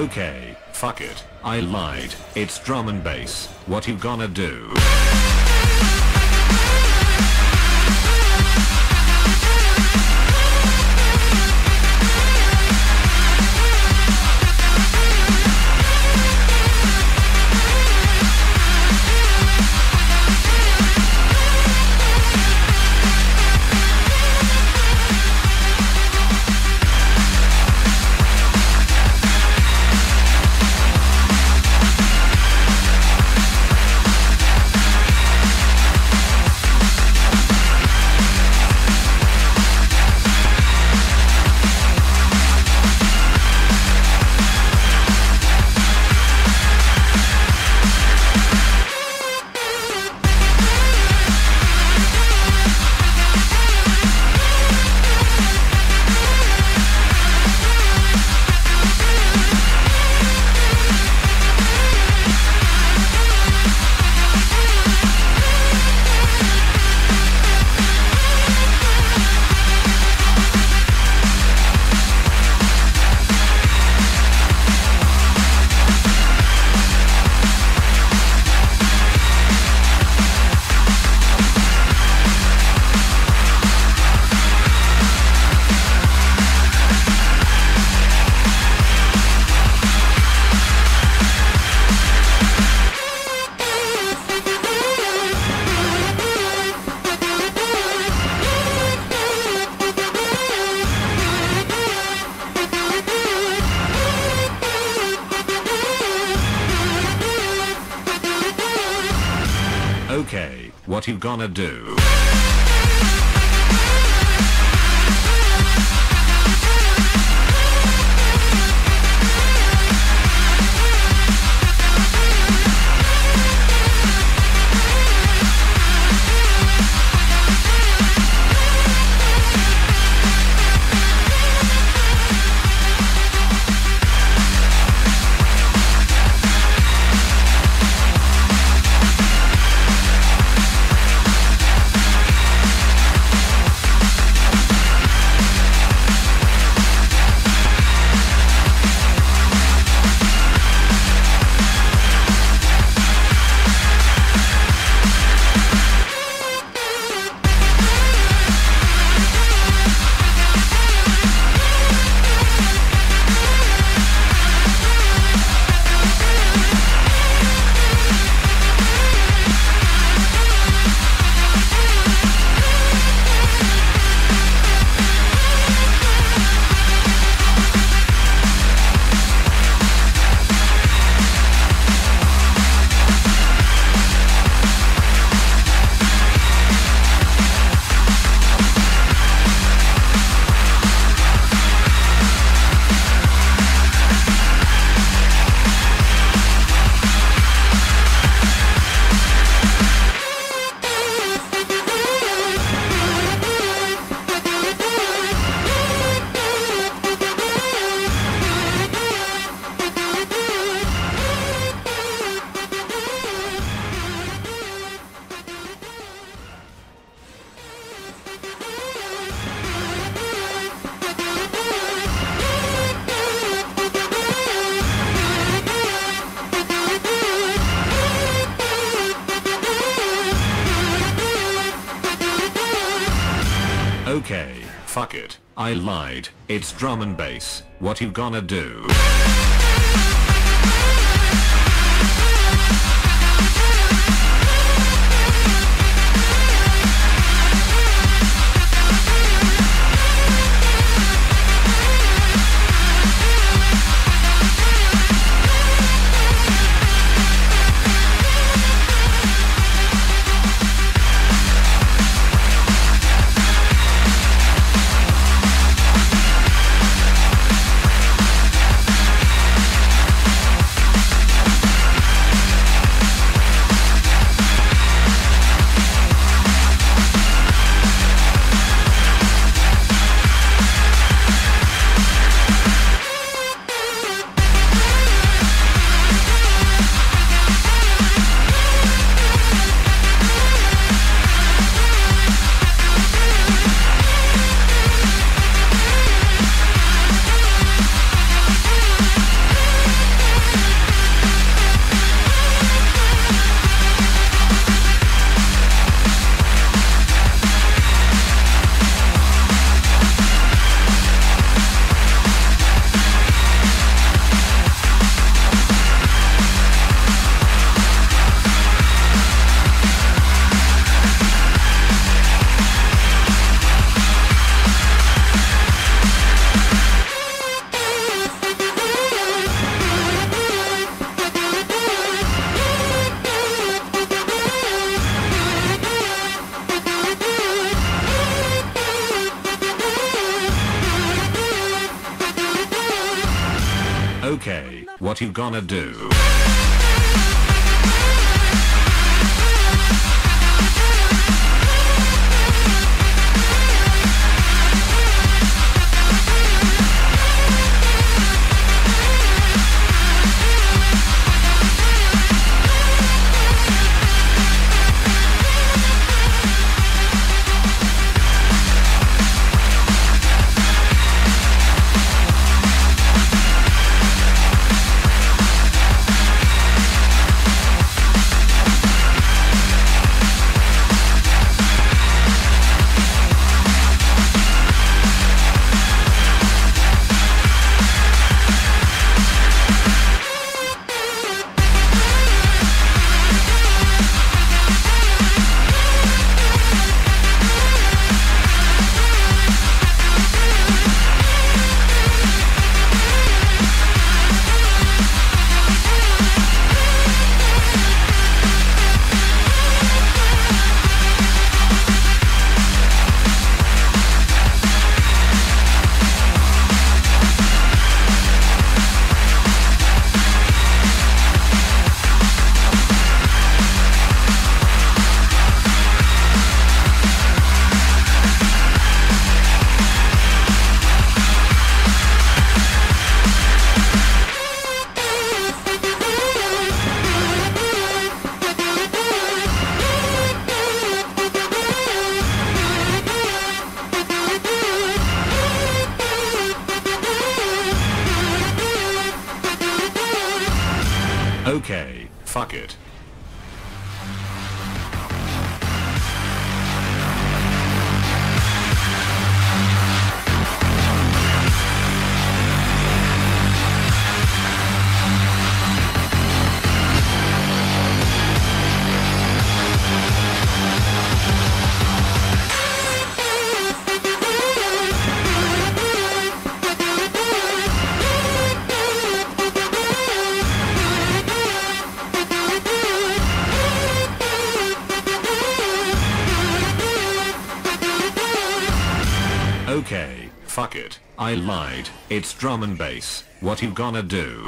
Okay, fuck it. I lied. It's drum and bass. What you gonna do? Okay, what you gonna do? Okay, fuck it. I lied. It's drum and bass. What you gonna do? Okay, what you gonna do? Okay, fuck it. Okay, fuck it. I lied. It's drum and bass. What you gonna do?